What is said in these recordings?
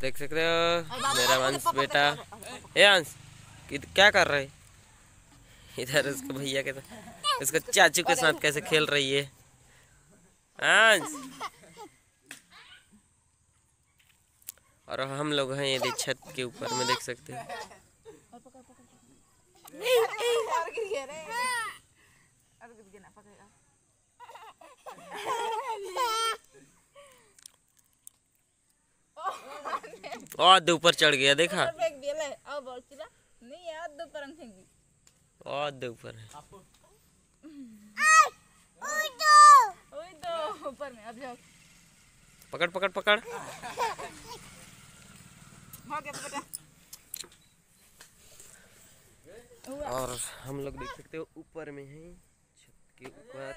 देख सकते हो, मेरा वंश बेटा। ए, अंश क्या कर रहे? इधर उसके भैया के साथ उसके चाचू के साथ कैसे खेल रही है? अंश। और हम लोग हैं ये छत के ऊपर में, देख सकते हो। और गिर गया रे और गिर गया ना पकड़ेगा और दे ऊपर चढ़ गया देखा और फेंक दिया ले अब बोल चिल्ला नहीं यार दे ऊपर है। ओए दो ऊपर में अब जाओ। पकड़ पकड़ पकड़। गया बेटा। और हम लोग देख सकते हो ऊपर में है छत के ऊपर।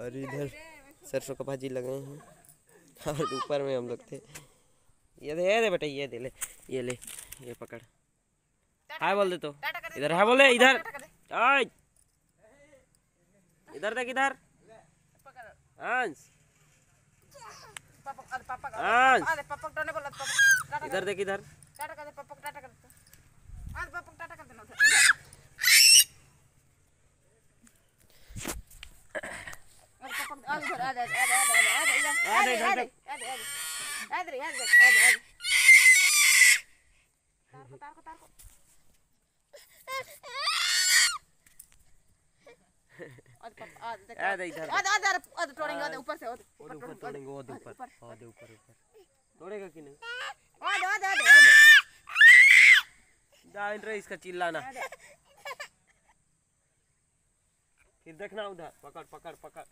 और इधर सरसों का भाजी लगाए हैं। और ऊपर में हम लोग थे। ये दे ये दे बेटा ये दे ले ये ले ये पकड़ हाय बोल दे तो इधर हाय बोले इधर आज इधर देख इधर आंस आंस इधर देख इधर आ दे आ देख Adri, Adri, इसका चिल्लाना फिर देखना उधर पकड़ पकड़ पकड़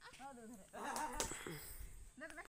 하나 둘 셋.